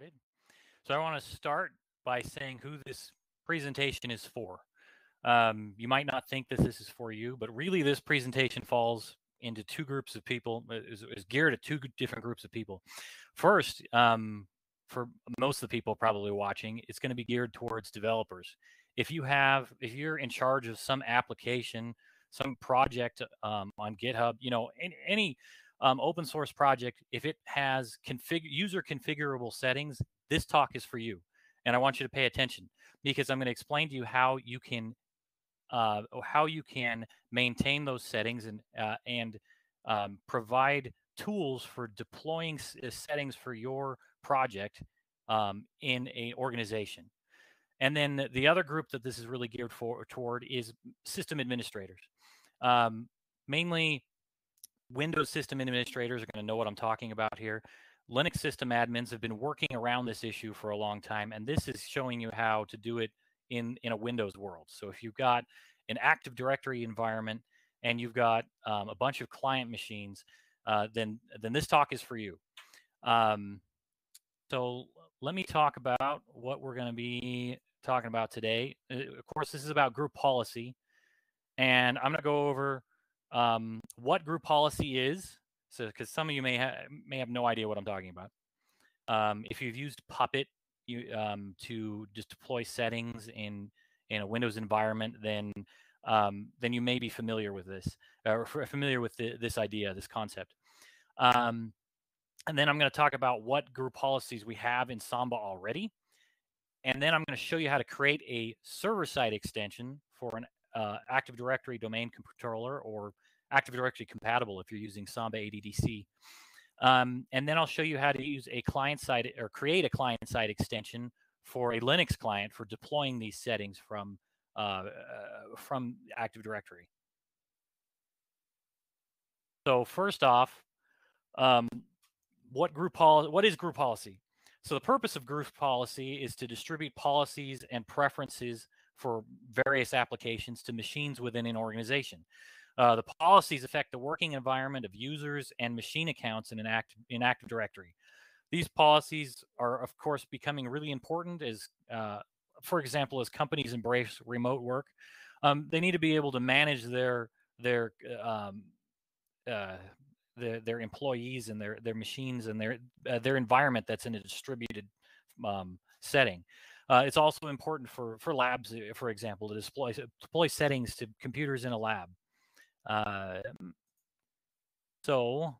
started. So I want to start by saying who this presentation is for. Um, you might not think that this is for you, but really this presentation falls into two groups of people, uh, is, is geared at two different groups of people. First, um, for most of the people probably watching, it's going to be geared towards developers. If you have, if you're in charge of some application, some project um, on GitHub, you know, any, any um, open source project, if it has config user configurable settings, this talk is for you. And I want you to pay attention because I'm going to explain to you how you can uh, how you can maintain those settings and uh, and um, provide tools for deploying uh, settings for your project um, in a organization. And then the other group that this is really geared for toward is system administrators. Um, mainly Windows system administrators are going to know what I'm talking about here. Linux system admins have been working around this issue for a long time, and this is showing you how to do it in, in a Windows world. So if you've got an Active Directory environment and you've got um, a bunch of client machines, uh, then then this talk is for you. Um, so let me talk about what we're going to be talking about today. Uh, of course, this is about group policy, and I'm going to go over um, what group policy is. So, because some of you may have may have no idea what I'm talking about. Um, if you've used Puppet you, um, to just deploy settings in in a Windows environment, then um, then you may be familiar with this or familiar with the, this idea, this concept. Um, and then I'm going to talk about what group policies we have in Samba already. And then I'm going to show you how to create a server-side extension for an uh, Active Directory domain controller or Active Directory compatible if you're using Samba ADDC. Um, and then I'll show you how to use a client-side or create a client-side extension for a Linux client for deploying these settings from uh, uh, from Active Directory. So first off, um, what group policy? What is group policy? So the purpose of group policy is to distribute policies and preferences for various applications to machines within an organization. Uh, the policies affect the working environment of users and machine accounts in an active, in Active Directory. These policies are, of course, becoming really important as, uh, for example, as companies embrace remote work. Um, they need to be able to manage their their um, uh, their, their employees and their their machines and their uh, their environment that's in a distributed um, setting. Uh, it's also important for for labs, uh, for example, to deploy deploy settings to computers in a lab. Uh, so,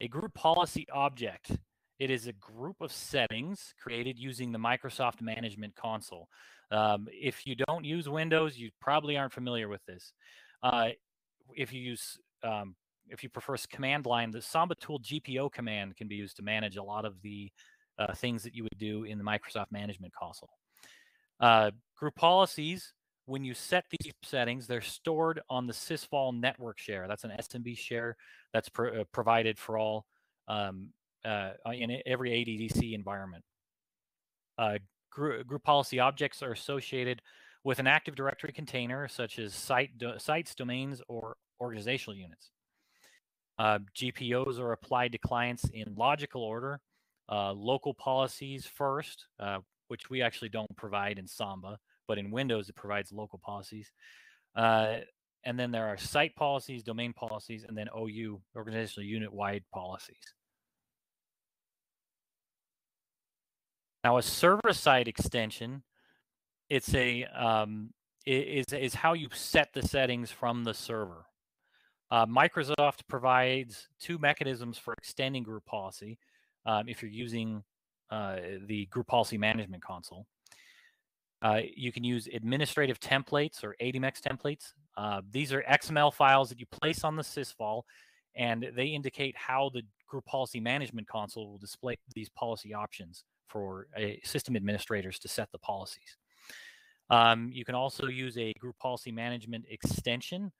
a group policy object. It is a group of settings created using the Microsoft Management Console. Um, if you don't use Windows, you probably aren't familiar with this. Uh, if you use um, if you prefer command line, the Samba tool GPO command can be used to manage a lot of the uh, things that you would do in the Microsoft Management Console. Uh, group policies, when you set these settings, they're stored on the sysvol network share. That's an SMB share that's uh, provided for all um, uh, in every ADDC environment. Uh, group, group policy objects are associated with an Active Directory container, such as site do sites, domains, or organizational units. Uh, GPOs are applied to clients in logical order. Uh, local policies first, uh, which we actually don't provide in Samba, but in Windows it provides local policies. Uh, and then there are site policies, domain policies, and then OU, organizational unit-wide policies. Now, a server-side extension, it's a um, is is how you set the settings from the server. Uh, Microsoft provides two mechanisms for extending group policy um, if you're using uh, the group policy management console. Uh, you can use administrative templates or ADMX templates. Uh, these are XML files that you place on the sysvol, and they indicate how the group policy management console will display these policy options for system administrators to set the policies. Um, you can also use a group policy management extension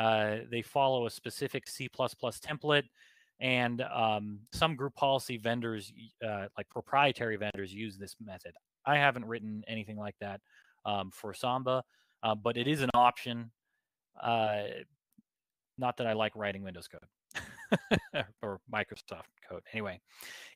uh, they follow a specific C++ template, and um, some group policy vendors, uh, like proprietary vendors, use this method. I haven't written anything like that um, for Samba, uh, but it is an option. Uh, not that I like writing Windows code. or Microsoft code. Anyway,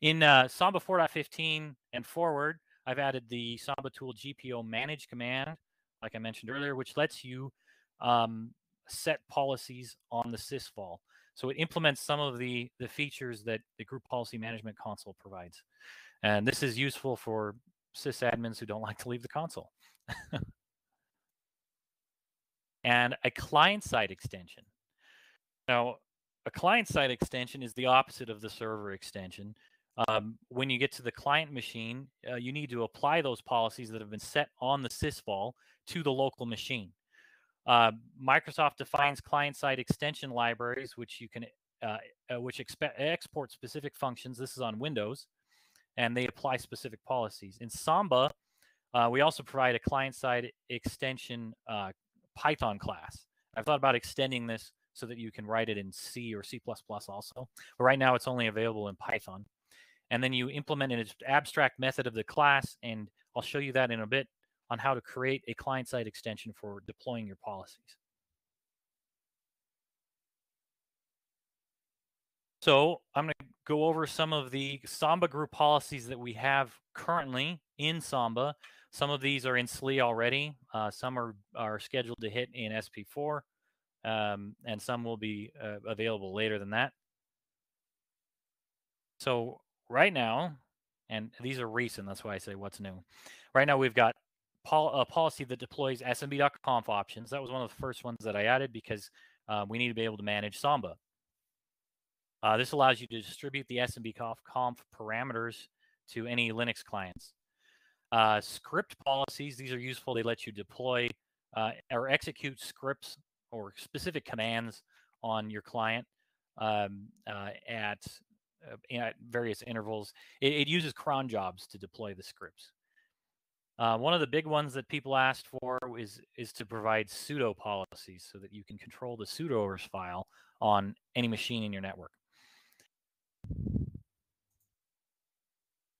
in uh, Samba 4.15 and forward, I've added the Samba tool GPO manage command, like I mentioned earlier, which lets you um, set policies on the sysvol. So it implements some of the, the features that the group policy management console provides. And this is useful for sysadmins who don't like to leave the console. and a client-side extension. Now, a client-side extension is the opposite of the server extension. Um, when you get to the client machine, uh, you need to apply those policies that have been set on the sysvol to the local machine. Uh, Microsoft defines client-side extension libraries, which you can uh, uh which export specific functions. This is on Windows, and they apply specific policies. In Samba, uh, we also provide a client-side extension uh, Python class. I've thought about extending this so that you can write it in C or C++ also. But right now it's only available in Python. And then you implement an abstract method of the class, and I'll show you that in a bit on how to create a client-side extension for deploying your policies. So I'm going to go over some of the Samba group policies that we have currently in Samba. Some of these are in SLE already. Uh, some are, are scheduled to hit in SP4, um, and some will be uh, available later than that. So right now, and these are recent, that's why I say what's new. Right now, we've got pol a policy that deploys smb.conf options. That was one of the first ones that I added because uh, we need to be able to manage Samba. Uh, this allows you to distribute the smb.conf parameters to any Linux clients. Uh, script policies, these are useful. They let you deploy uh, or execute scripts or specific commands on your client um, uh, at, uh, at various intervals. It, it, uses cron jobs to deploy the scripts. Uh, one of the big ones that people asked for is is to provide sudo policies so that you can control the sudoers file on any machine in your network.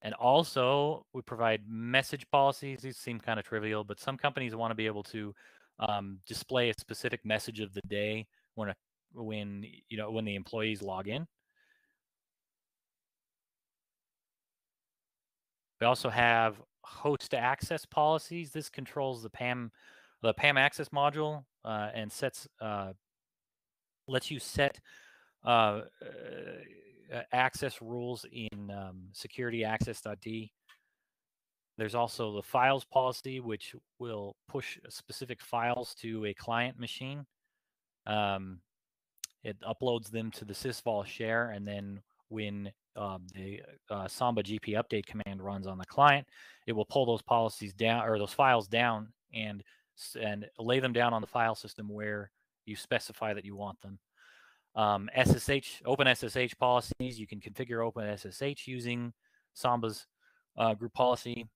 And also, we provide message policies. These seem kind of trivial, but some companies want to be able to um, display a specific message of the day when a, when you know when the employees log in. We also have host access policies. This controls the PAM the PAM access module uh, and sets uh, lets you set uh, uh, access rules in um, security access.d. There's also the files policy, which will push specific files to a client machine. Um, it uploads them to the sysvol share, and then when um, the uh, Samba GP update command runs on the client, it will pull those policies down or those files down and and lay them down on the file system where you specify that you want them. Um, SSH, policies, you can configure OpenSSH using Samba's uh, group policy.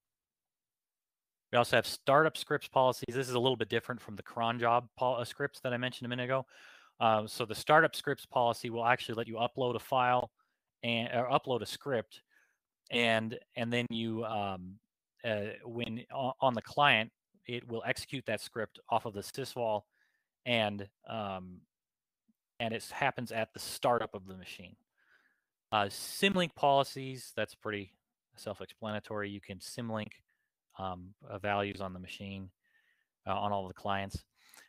We also have startup scripts policies. This is a little bit different from the cron job uh, scripts that I mentioned a minute ago. Uh, so the startup scripts policy will actually let you upload a file and or upload a script, and and then you um, uh, when on the client it will execute that script off of the sysvol and um, and it happens at the startup of the machine. Uh, symlink policies, that's pretty self-explanatory. You can symlink um, uh, values on the machine uh, on all the clients.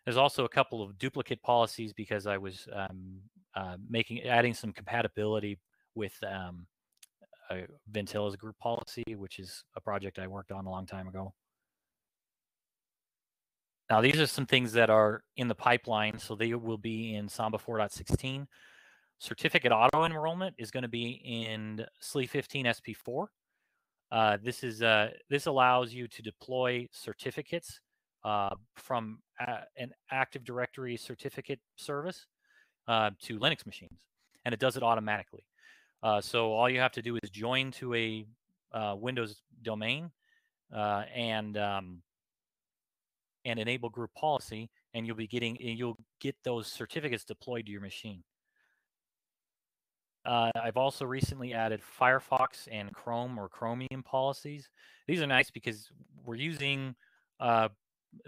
There's also a couple of duplicate policies because I was um, uh, making adding some compatibility with um, Vintela's group policy, which is a project I worked on a long time ago. Now, these are some things that are in the pipeline, so they will be in Samba 4.16. Certificate auto enrollment is going to be in SLE 15 SP4. Uh, this is uh, this allows you to deploy certificates uh, from a, an Active Directory certificate service uh, to Linux machines, and it does it automatically. Uh, so all you have to do is join to a uh, Windows domain and um, and enable group policy, and you'll be getting you'll get those certificates deployed to your machine. Uh, I've also recently added Firefox and Chrome or Chromium policies. These are nice because we're using uh,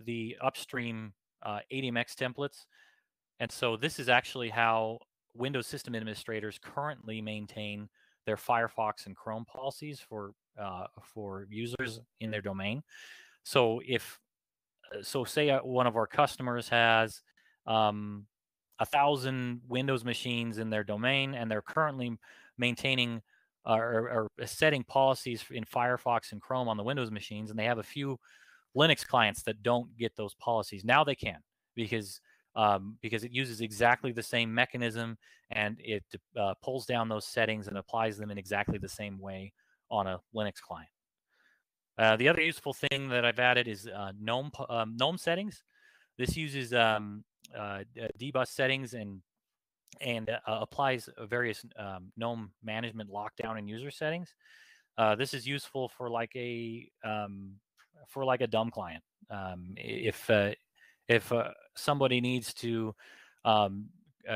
the upstream uh, ADMX templates. And so this is actually how Windows system administrators currently maintain their Firefox and Chrome policies for uh, for users in their domain. So if uh, so, say uh, one of our customers has um, a thousand Windows machines in their domain, and they're currently maintaining uh, or, or, setting policies in Firefox and Chrome on the Windows machines, and they have a few Linux clients that don't get those policies. Now they can because um, because it uses exactly the same mechanism and it uh, pulls down those settings and applies them in exactly the same way on a Linux client. Uh, the other useful thing that I've added is uh, GNOME um, GNOME settings. This uses um, uh, dbus settings and and uh, applies various um, GNOME management lockdown and user settings. Uh, this is useful for like a um, for like a dumb client. Um, if uh, if somebody needs to um,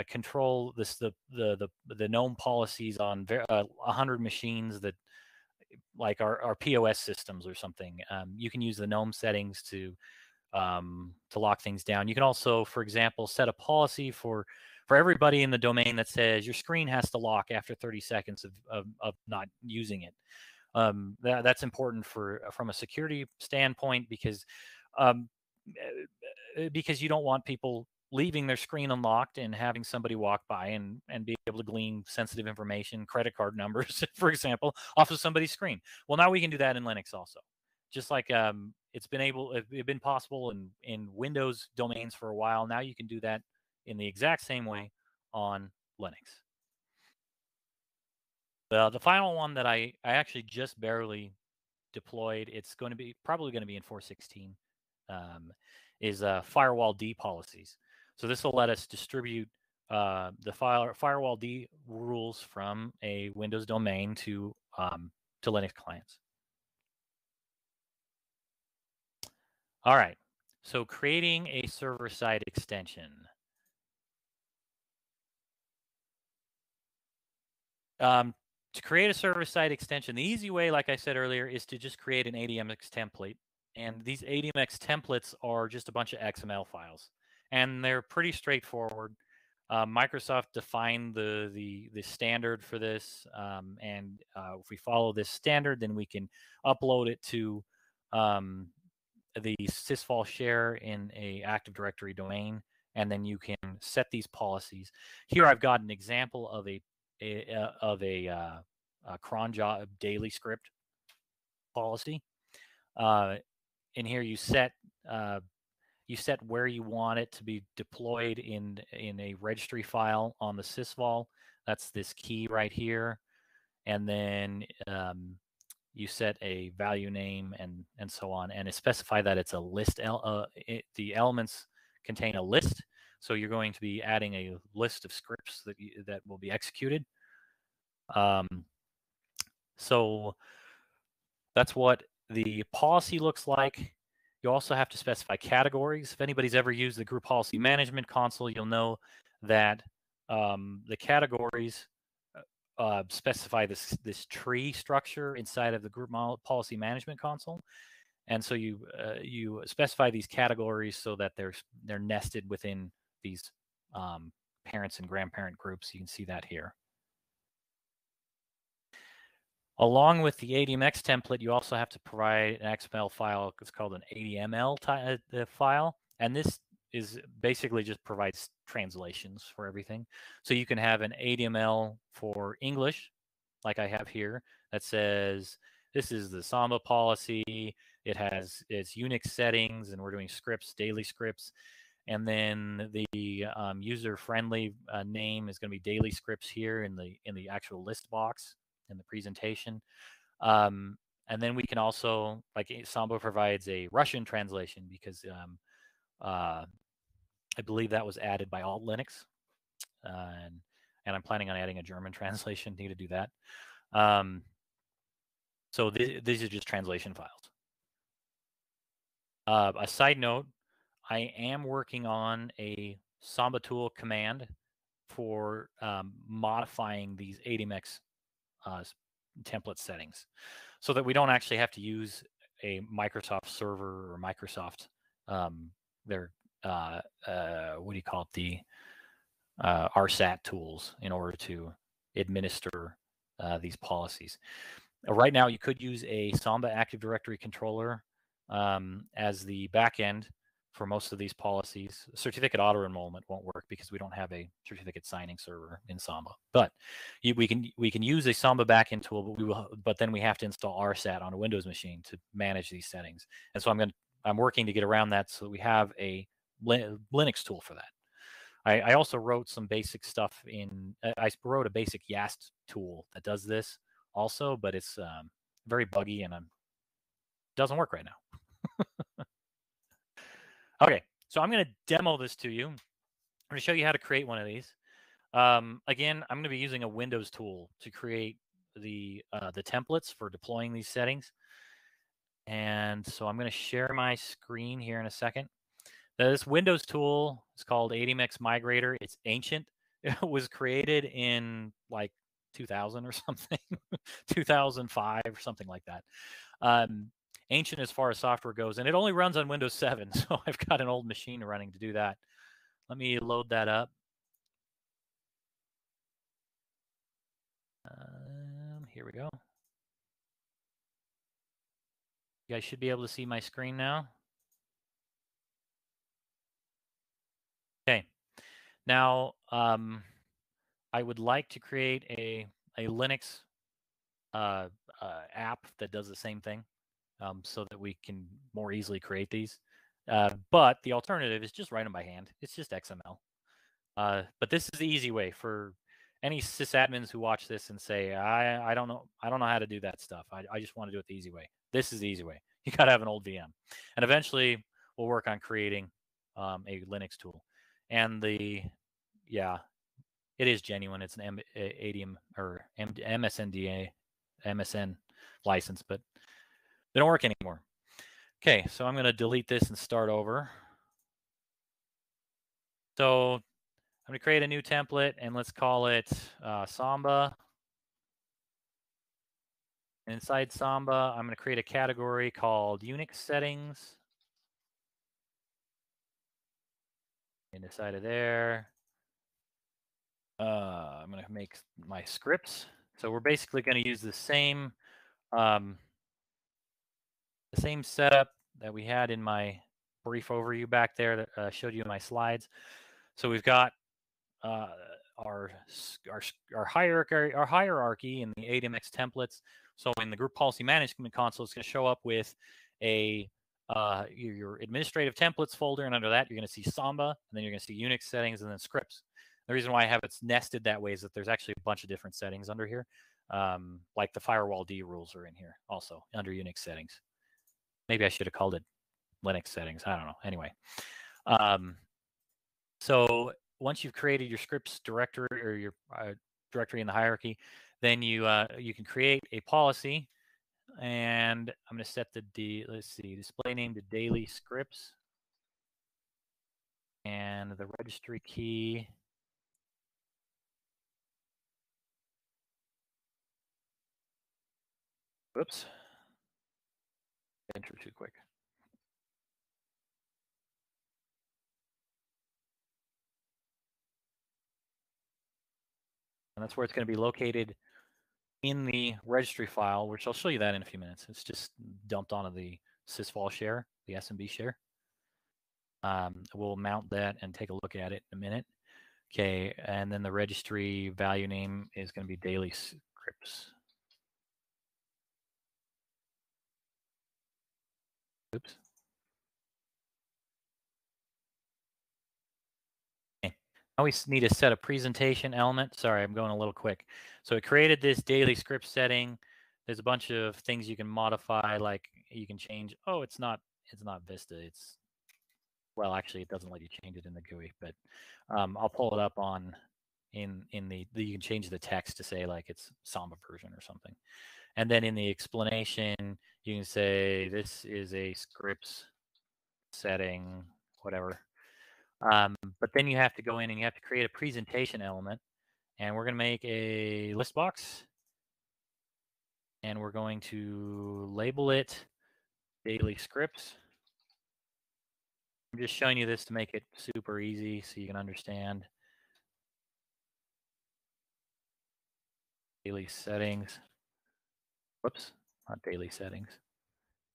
control this the, the the the GNOME policies on a hundred machines that like our, our POS systems or something. Um, you can use the GNOME settings to um, to lock things down. You can also, for example, set a policy for for everybody in the domain that says your screen has to lock after 30 seconds of, of, of not using it. Um, that, that's important for from a security standpoint because um, eh, because you don't want people leaving their screen unlocked and having somebody walk by and, and be able to glean sensitive information, credit card numbers, for example, off of somebody's screen. Well, now we can do that in Linux also. Just like um, it's been able, it's been possible in, in Windows domains for a while. Now you can do that in the exact same way on Linux. The, the final one that I, I actually just barely deployed, it's going to be probably going to be in 416, um, is uh, firewall D policies. So this will let us distribute uh, the file, firewall D rules from a Windows domain to um, to Linux clients. All right, so creating a server-side extension. Um, to create a server-side extension, the easy way, like I said earlier, is to just create an ADMX template. And these ADMX templates are just a bunch of XML files and they're pretty straightforward. Uh, Microsoft defined the, the the standard for this, um, and uh, if we follow this standard, then we can upload it to um, the sysvol share in a Active Directory domain, and then you can set these policies. Here, I've got an example of a, a, a of a, uh, a cron job daily script policy. Uh, in here, you set uh, you set where you want it to be deployed in in a registry file on the sysvol. That's this key right here, and then um, you set a value name and and so on, and specify that it's a list. Uh, it, the elements contain a list, so you're going to be adding a list of scripts that you, that will be executed. Um, so that's what the policy looks like you also have to specify categories. If anybody's ever used the group policy management console, you'll know that um, the categories uh, uh, specify this this tree structure inside of the group policy management console, and so you uh, you specify these categories so that they're they're nested within these um, parents and grandparent groups. You can see that here. Along with the ADMX template, you also have to provide an XML file. It's called an ADML uh, file. And this is basically just provides translations for everything. So you can have an ADML for English, like I have here, that says this is the Samba policy. It has its Unix settings, and we're doing scripts, daily scripts. And then the um, user-friendly uh, name is going to be daily scripts here in the in the actual list box in the presentation. Um, and then we can also, like eh, Samba provides a Russian translation because um, uh, I believe that was added by Alt Linux. Uh, and, and I'm planning on adding a German translation. Need to do that. Um, so th these are just translation files. Uh, a side note, I am working on a Samba tool command for um, modifying these ADMX uh, template settings so that we don't actually have to use a Microsoft server or Microsoft um, their uh, uh, what do you call it the uh, RSAT tools in order to administer uh, these policies. Uh, right now, you could use a Samba Active Directory controller um, as the backend for most of these policies. Certificate auto enrollment won't work because we don't have a certificate signing server in Samba. But we can we can use a Samba backend tool, but we will but then we have to install RSAT on a Windows machine to manage these settings. And so I'm going to I'm working to get around that so that we have a Linux tool for that. I, I also wrote some basic stuff in. I wrote a basic YAST tool that does this also, but it's um, very buggy and um, doesn't work right now. Okay, so I'm going to demo this to you. I'm going to show you how to create one of these. Um, again, I'm going to be using a Windows tool to create the uh, the templates for deploying these settings. And so I'm going to share my screen here in a second. Now, This Windows tool is called ADMX Migrator. It's ancient. It was created in like 2000 or something, 2005 or something like that. Um, ancient as far as software goes, and it only runs on Windows 7. So I've got an old machine running to do that. Let me load that up. Um, here we go. You guys should be able to see my screen now. Okay. Now, um, I would like to create a, a Linux uh, uh, app that does the same thing um, so that we can more easily create these. Uh, but the alternative is just write them by hand. It's just XML. Uh, but this is the easy way for any sysadmins who watch this and say, I, I don't know, I don't know how to do that stuff. I, I just want to do it the easy way. This is the easy way. You got to have an old VM. And eventually we'll work on creating um, a Linux tool and the yeah, it is genuine. It's an M- ADM or M- MSNDA MSN license, but they don't work anymore. Okay, so I'm going to delete this and start over. So I'm going to create a new template and let's call it uh, Samba. Inside Samba, I'm going to create a category called Unix settings. inside of there. Uh, I'm going to make my scripts. So we're basically going to use the same um, the same setup that we had in my brief overview back there that uh, showed you my slides. So we've got uh, our, our our hierarchy our hierarchy in the ADMX templates. So in the group policy management console, it's going to show up with a uh, your, your, administrative templates folder, and under that, you're going to see Samba, and then you're going to see Unix settings, and then scripts. The reason why I have it nested that way is that there's actually a bunch of different settings under here, um, like the firewall D rules are in here also under Unix settings. Maybe I should have called it Linux settings. I don't know. Anyway, um, so once you've created your scripts directory or your uh, directory in the hierarchy, then you uh, you can create a policy and I'm going to set the D, let's see, display name to daily scripts. And the registry key. Whoops. Enter too quick. And that's where it's going to be located in the registry file, which I'll show you that in a few minutes. It's just dumped onto the sysvol share, the SMB share. Um, we'll mount that and take a look at it in a minute. Okay, and then the registry value name is going to be daily scripts. Oops. Now we need to set a presentation element. Sorry, I'm going a little quick. So it created this daily script setting. There's a bunch of things you can modify, like you can change. Oh, it's not it's not Vista. It's well, actually, it doesn't let you change it in the GUI, but um, I'll pull it up on in in the, the you can change the text to say like it's Samba version or something, and then in the explanation, you can say this is a scripts setting, whatever. Um, but then you have to go in and you have to create a presentation element. And we're going to make a list box. And we're going to label it daily scripts. I'm just showing you this to make it super easy so you can understand daily settings. Whoops, not daily settings,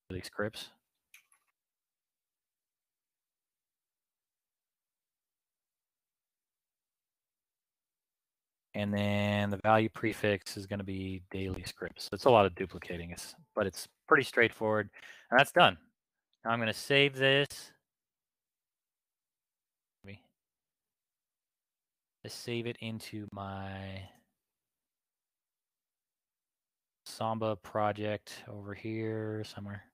daily scripts. And then the value prefix is going to be daily scripts. It's a lot of duplicating, it's, but it's pretty straightforward. And that's done. Now I'm going to save this. Let's save it into my Samba project over here somewhere.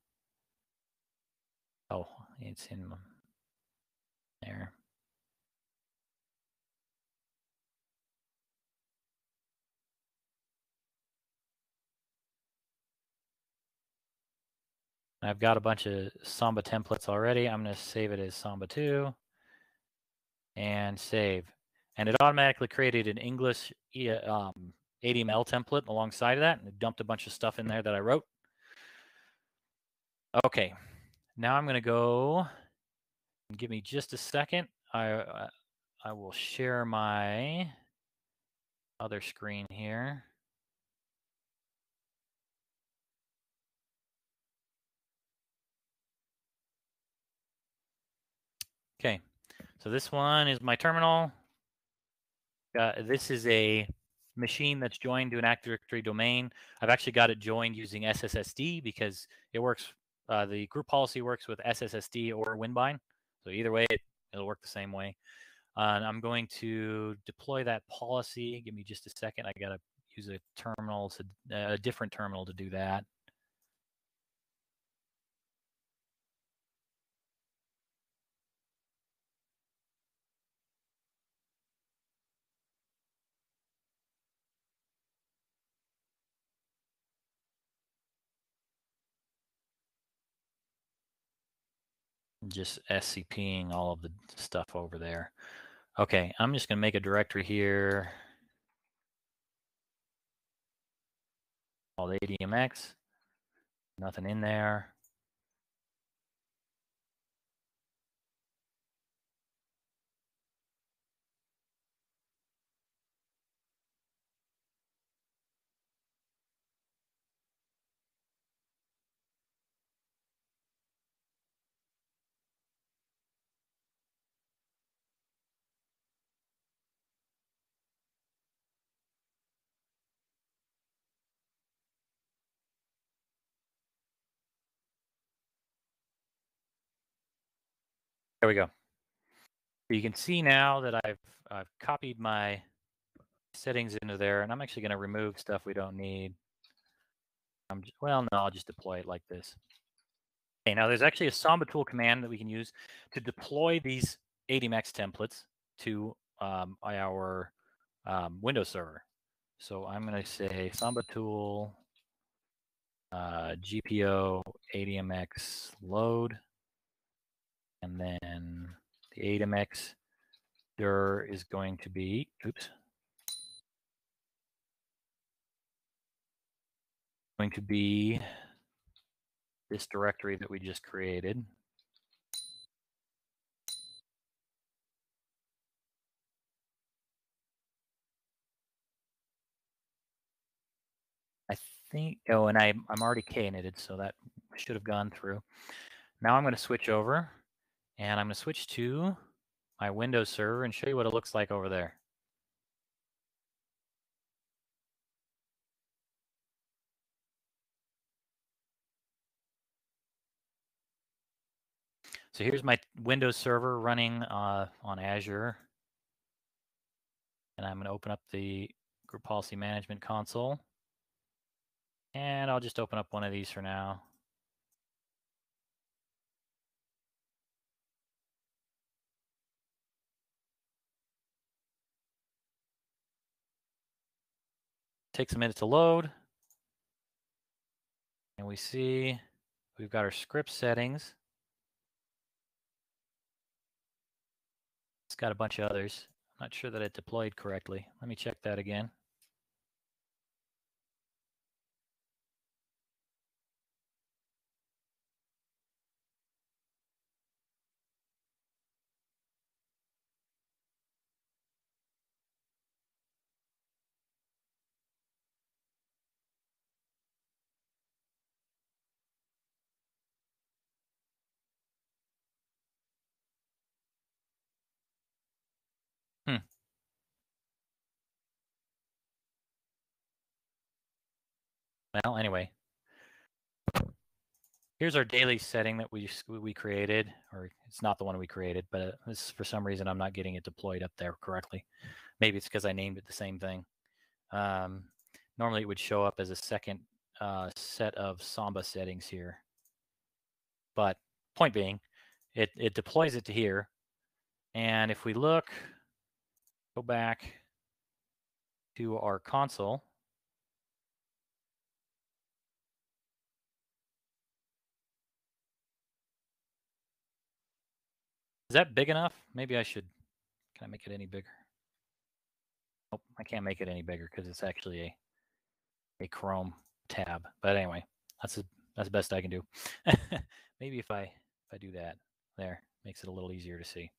Oh, it's in there. I've got a bunch of Samba templates already. I'm going to save it as Samba 2 and save. And it automatically created an English um, ADML template alongside of that and dumped a bunch of stuff in there that I wrote. Okay, now I'm going to go, give me just a second. I, I will share my other screen here. Okay, so this one is my terminal. Uh, this is a machine that's joined to an Active Directory domain. I've actually got it joined using SSSD because it works, uh, the group policy works with SSSD or Winbind. So either way, it, will work the same way. Uh, and I'm going to deploy that policy. Give me just a second. I got to use a terminal, to, uh, a different terminal to do that. Just SCPing all of the stuff over there. Okay, I'm just going to make a directory here called ADMX. Nothing in there. There we go. You can see now that I've I've copied my settings into there, and I'm actually going to remove stuff we don't need. I'm just, well, no, I'll just deploy it like this. Okay, now there's actually a Samba tool command that we can use to deploy these ADMX templates to um, our um, Windows server. So I'm going to say Samba tool uh, GPO ADMX load and then the ADMX dir is going to be, oops, going to be this directory that we just created. I think, oh, and I, I'm already knitted, so that should have gone through. Now I'm going to switch over and I'm going to switch to my Windows server and show you what it looks like over there. So here's my Windows server running uh, on Azure. And I'm going to open up the Group Policy Management console. And I'll just open up one of these for now. Takes a minute to load. And we see we've got our script settings. It's got a bunch of others. I'm not sure that it deployed correctly. Let me check that again. Well, anyway, here's our daily setting that we we created, or it's not the one we created, but uh, this for some reason I'm not getting it deployed up there correctly. Maybe it's because I named it the same thing. Um, normally it would show up as a second uh, set of Samba settings here. But point being, it, it deploys it to here. And if we look, go back to our console, Is that big enough? Maybe I should. Can I make it any bigger? Nope, I can't make it any bigger because it's actually a a Chrome tab. But anyway, that's a, that's the best I can do. Maybe if I if I do that, there makes it a little easier to see.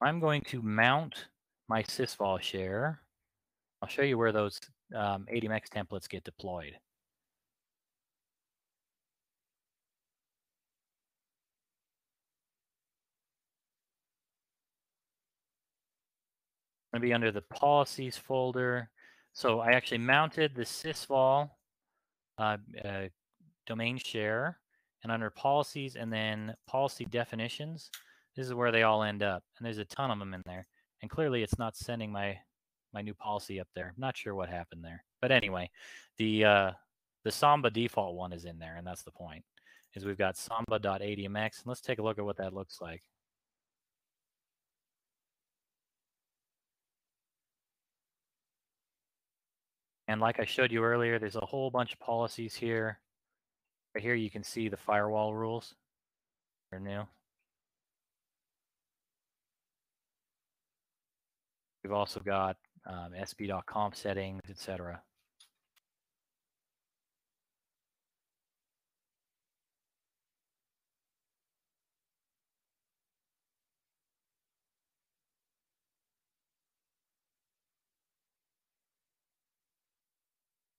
I'm going to mount my sysvol share. I'll show you where those um, ADMX templates get deployed. Going to be under the policies folder. So I actually mounted the sysvol uh, uh, domain share and under policies and then policy definitions, this is where they all end up. And there's a ton of them in there. And clearly it's not sending my my new policy up there. I'm not sure what happened there. But anyway, the uh, the Samba default one is in there, and that's the point. Is we've got samba.admx, and let's take a look at what that looks like. And like I showed you earlier, there's a whole bunch of policies here. Right here you can see the firewall rules. They're new. We've also got um, smb.conf settings, etc.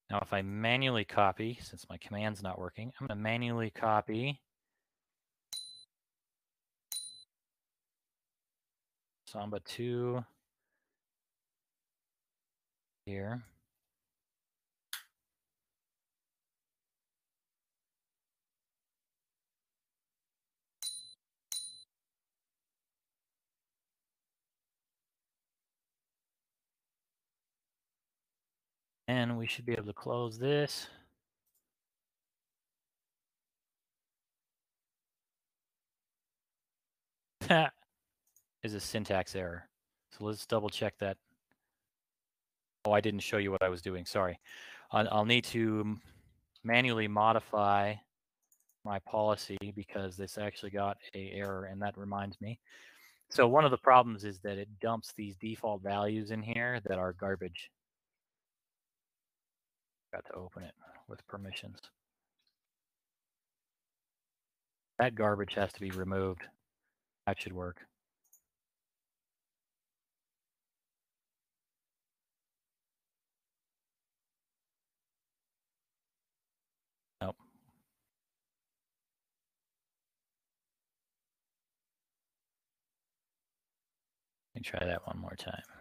Now, if I manually copy, since my command's not working, I'm going to manually copy Samba 2 here. And we should be able to close this. That is a syntax error. So let's double check that. Oh, I didn't show you what I was doing. Sorry. I'll need to manually modify my policy because this actually got a error and that reminds me. So one of the problems is that it dumps these default values in here that are garbage. Got to open it with permissions. That garbage has to be removed. That should work. Nope. Let me try that one more time.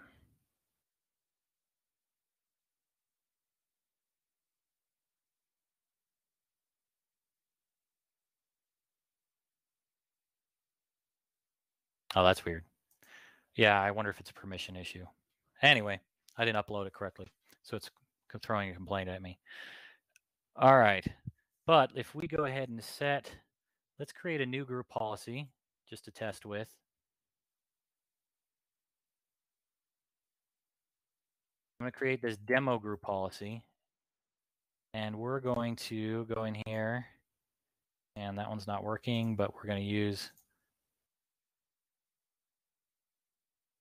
Oh, that's weird. Yeah, I wonder if it's a permission issue. Anyway, I didn't upload it correctly, so it's throwing a complaint at me. All right, but if we go ahead and set, let's create a new group policy just to test with. I'm going to create this demo group policy, and we're going to go in here, and that one's not working, but we're going to use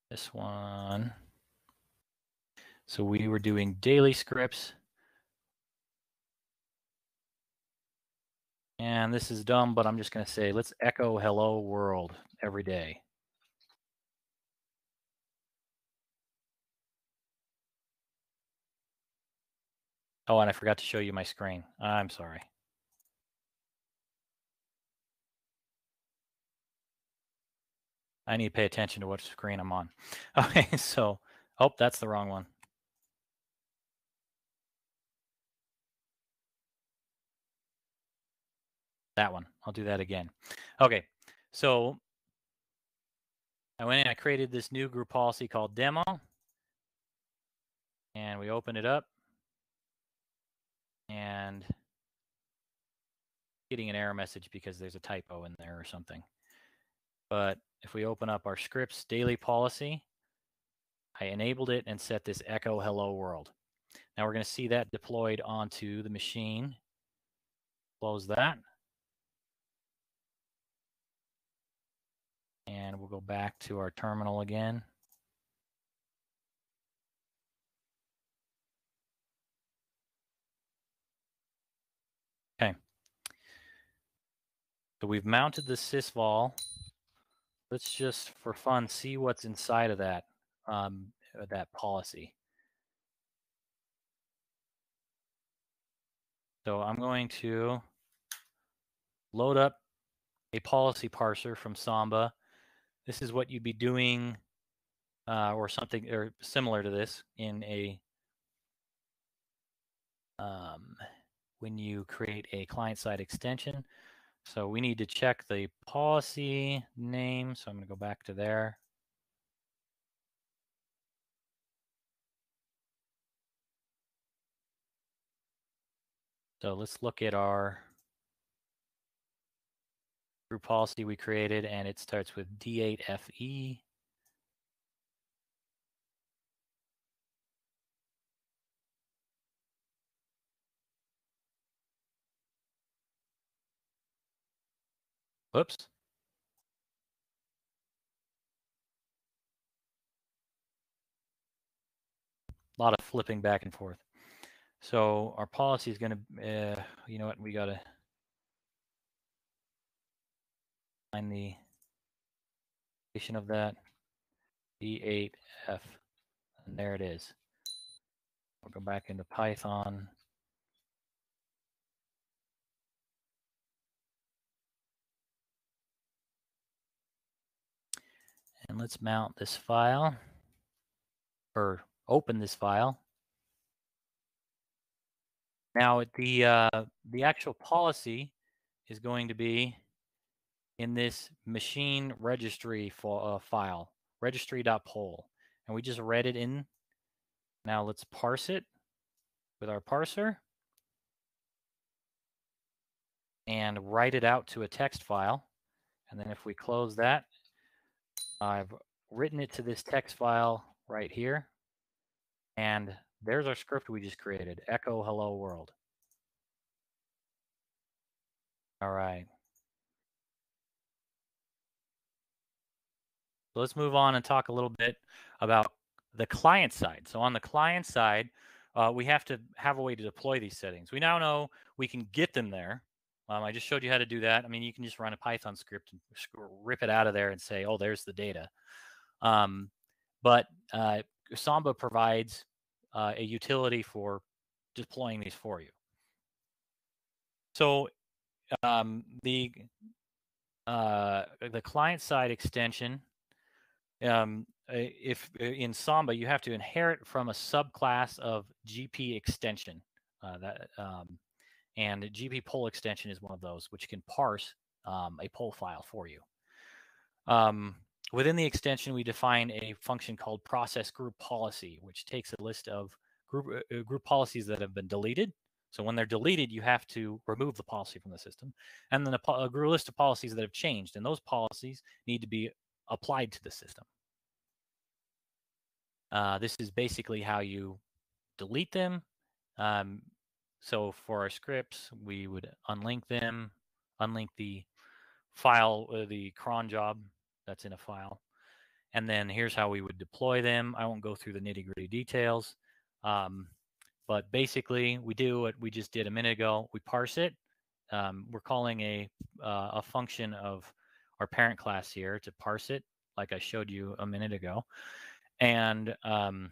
this one. So we were doing daily scripts. And this is dumb, but I'm just going to say, let's echo hello world every day. Oh, and I forgot to show you my screen. I'm sorry. I need to pay attention to what screen I'm on. Okay, so, oh, that's the wrong one. That one. I'll do that again. Okay, so I went in, I created this new group policy called demo, and we open it up, and getting an error message because there's a typo in there or something. But if we open up our scripts daily policy, I enabled it and set this echo hello world. Now we're going to see that deployed onto the machine. Close that. And we'll go back to our terminal again. Okay. So we've mounted the sysvol. Let's just, for fun, see what's inside of that um, that policy. So I'm going to load up a policy parser from Samba. This is what you'd be doing uh, or something or similar to this in a um, when you create a client-side extension. So we need to check the policy name. So I'm going to go back to there. So let's look at our group policy we created, and it starts with D8FE. Whoops. A lot of flipping back and forth. So our policy is going to, uh, you know what, we got to find the location of that. D8F, and there it is. We'll go back into Python. And let's mount this file, or open this file. Now, the uh, the actual policy is going to be in this machine registry for, uh, file, registry.pol, and we just read it in. Now let's parse it with our parser and write it out to a text file. And then if we close that, I've written it to this text file right here. And there's our script we just created, echo hello world. All right. So let's move on and talk a little bit about the client side. So on the client side, uh, we have to have a way to deploy these settings. We now know we can get them there. Um, I just showed you how to do that. I mean, you can just run a Python script and rip it out of there and say, oh, there's the data. Um, but uh, Samba provides uh, a utility for deploying these for you. So um, the uh, the client side extension, um, if in Samba you have to inherit from a subclass of GP extension, uh, that um, and GP pol extension is one of those which can parse um, a pol file for you. Um, Within the extension, we define a function called process group policy, which takes a list of group, uh, uh, group policies that have been deleted. So when they're deleted, you have to remove the policy from the system. And then a, a list of policies that have changed, and those policies need to be applied to the system. Uh, this is basically how you delete them. Um, so for our scripts, we would unlink them, unlink the file, uh, the cron job that's in a file. And then here's how we would deploy them. I won't go through the nitty gritty details. Um, but basically, we do what we just did a minute ago. We parse it. Um, we're calling a, uh, a function of our parent class here to parse it, like I showed you a minute ago. And um,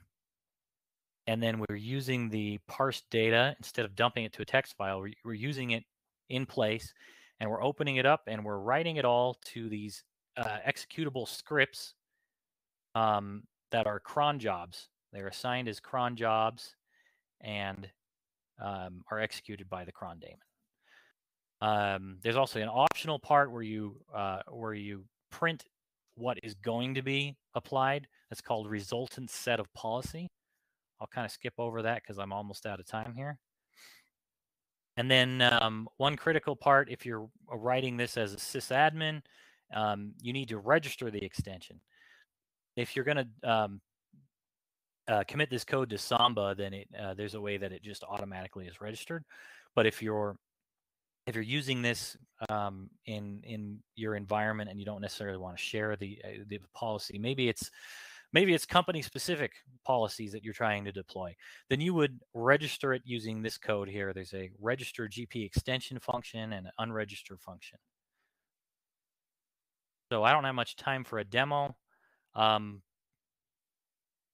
and then we're using the parsed data instead of dumping it to a text file. We're, using it in place, and we're opening it up and we're writing it all to these uh, executable scripts um, that are cron jobs. They're assigned as cron jobs and um, are executed by the cron daemon. Um, there's also an optional part where you uh, where you print what is going to be applied. That's called resultant set of policy. I'll kind of skip over that because I'm almost out of time here. And then um, one critical part, if you're writing this as a sysadmin, um, you need to register the extension. If you're going to um, uh, commit this code to Samba, then it, uh, there's a way that it just automatically is registered. But if you're if you're using this um, in in your environment and you don't necessarily want to share the uh, the policy, maybe it's maybe it's company specific policies that you're trying to deploy, then you would register it using this code here. There's a register GP extension function and an unregister function. So I don't have much time for a demo, um,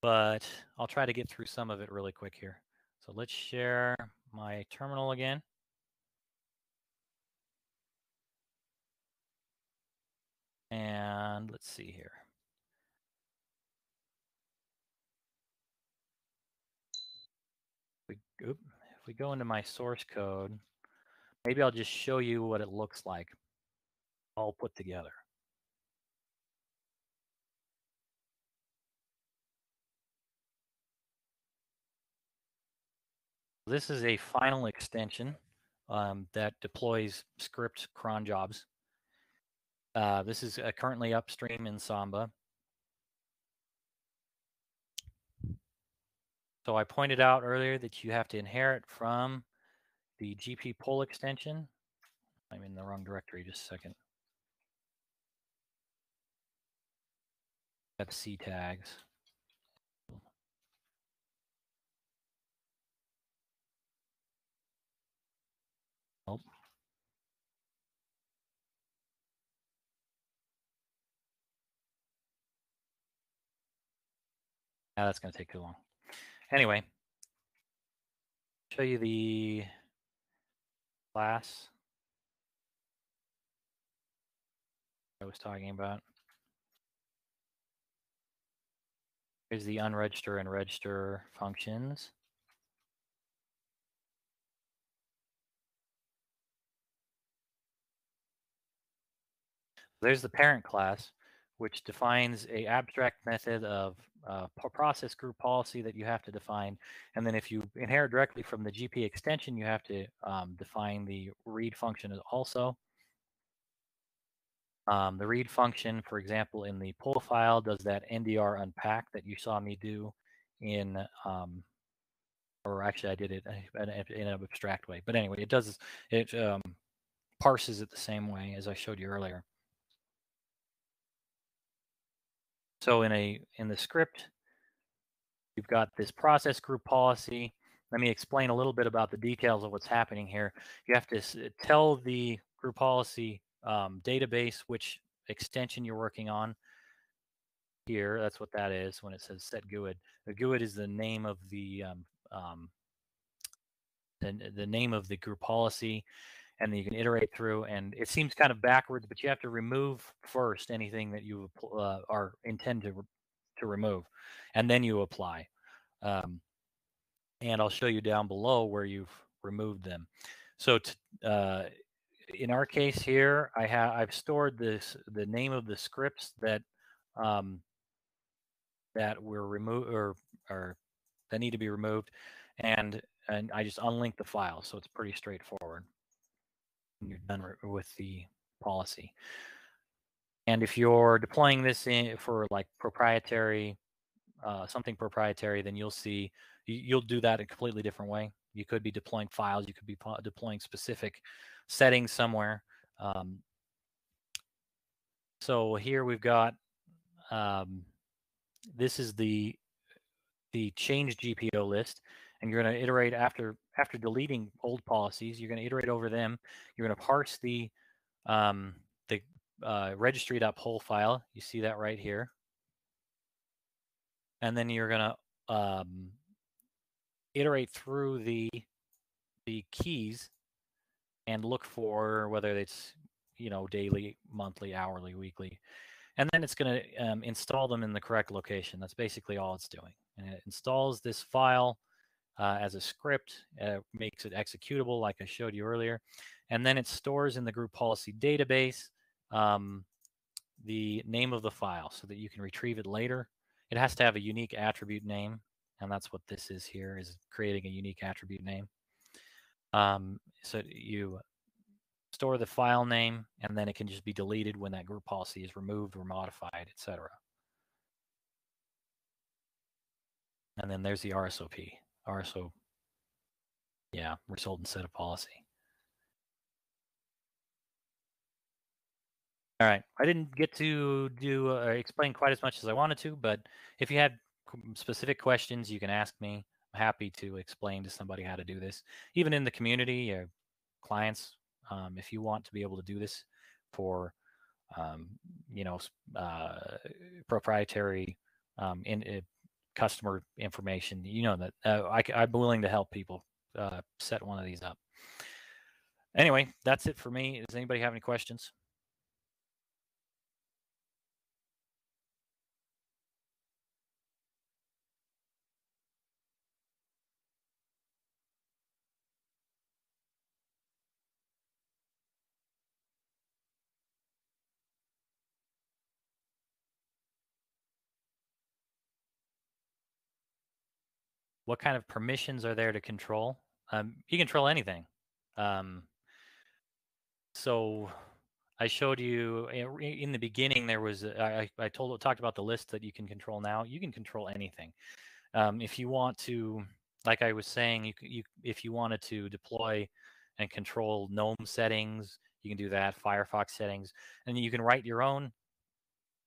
but I'll try to get through some of it really quick here. So let's share my terminal again. And let's see here. We, if we go into my source code, maybe I'll just show you what it looks like all put together. This is a final extension um, that deploys script cron jobs. Uh, this is uh, currently upstream in Samba. So I pointed out earlier that you have to inherit from the GP pol extension. I'm in the wrong directory, just a second. Have ctags. Oh. Now that's going to take too long. Anyway, show you the class I was talking about. Here's the unregister and register functions. There's the parent class, which defines a abstract method of uh, process group policy that you have to define. And then if you inherit directly from the GP extension, you have to um, define the read function also. Um, the read function, for example, in the pol file does that NDR unpack that you saw me do in, um, or actually I did it uh, in an abstract way. But anyway, it does, it um, parses it the same way as I showed you earlier. So in a in the script, you've got this process group policy. Let me explain a little bit about the details of what's happening here. You have to tell the group policy um, database which extension you're working on. Here, that's what that is when it says set GUID. The GUID is the name of the um, um, the, the name of the group policy and then you can iterate through. And it seems kind of backwards, but you have to remove first anything that you uh, are intend to to remove, and then you apply. Um, and I'll show you down below where you've removed them. So uh, in our case here, I have I've stored this the name of the scripts that um, that were removed or or that need to be removed, and and I just unlink the file, so it's pretty straightforward you're done with the policy. And if you're deploying this in for like proprietary, uh, something proprietary, then you'll see you'll do that a completely different way. You could be deploying files. You could be deploying specific settings somewhere. Um, so here we've got um, this is the the change GPO list, and you're going to iterate after after deleting old policies, you're going to iterate over them. You're going to parse the um, the uh, registry.pol file. You see that right here. And then you're going to um, iterate through the the keys and look for whether it's you know daily, monthly, hourly, weekly, and then it's going to um, install them in the correct location. That's basically all it's doing, and it installs this file uh, as a script, uh, makes it executable like I showed you earlier. and then it stores in the group policy database um, the name of the file so that you can retrieve it later. It has to have a unique attribute name, and that's what this is here, is creating a unique attribute name. Um, so you store the file name, and then it can just be deleted when that group policy is removed or modified, etc. And then there's the RSOP, RSO, yeah, resultant set of policy. All right. I didn't get to do uh, explain quite as much as I wanted to, but if you had specific questions, you can ask me. I'm happy to explain to somebody how to do this. Even in the community, or clients, um, if you want to be able to do this for, um, you know, uh, proprietary um, in, uh, customer information, you know that uh, I, I'm willing to help people uh, set one of these up. Anyway, that's it for me. Does anybody have any questions? What kind of permissions are there to control? Um, you control anything. Um, so I showed you in the beginning there was I, I told talked about the list that you can control now. You can control anything. Um, if you want to, like I was saying, you, you if you wanted to deploy and control GNOME settings, you can do that. Firefox settings, and you can write your own.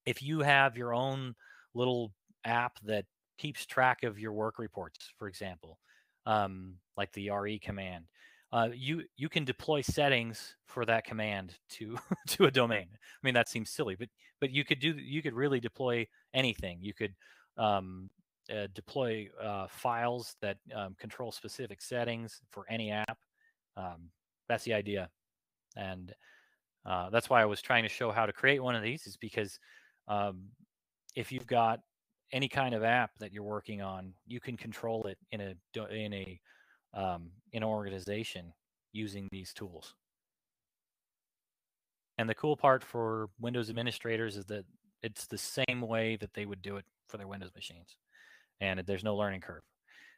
If you have your own little app that keeps track of your work reports, for example, um, like the RE command. Uh, you you can deploy settings for that command to to a domain. I mean that seems silly, but but you could do you could really deploy anything. You could um, uh, deploy uh, files that um, control specific settings for any app. Um, that's the idea, and uh, that's why I was trying to show how to create one of these. Is because um, if you've got any kind of app that you're working on, you can control it in a in a um, in an organization using these tools. And the cool part for Windows administrators is that it's the same way that they would do it for their Windows machines, and there's no learning curve.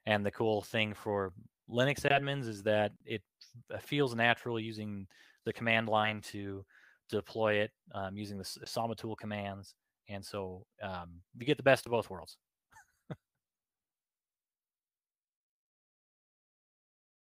And the cool thing for Linux admins is that it feels natural using the command line to deploy it um, using the Samba tool commands and so um, you get the best of both worlds.